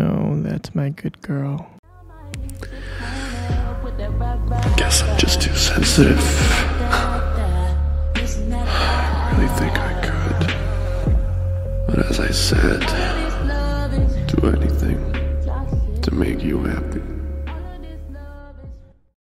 know that's my good girl. Guess I'm just too sensitive. I really think I could. But as I said, do anything to make you happy.